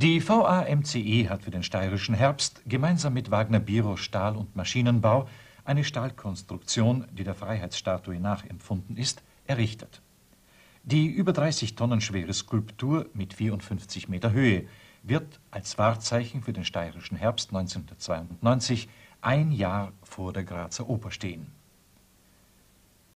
Die VAMCE hat für den steirischen Herbst gemeinsam mit Wagner Biro Stahl- und Maschinenbau eine Stahlkonstruktion, die der Freiheitsstatue nachempfunden ist, errichtet. Die über 30 Tonnen schwere Skulptur mit 54 Meter Höhe wird als Wahrzeichen für den steirischen Herbst 1992 ein Jahr vor der Grazer Oper stehen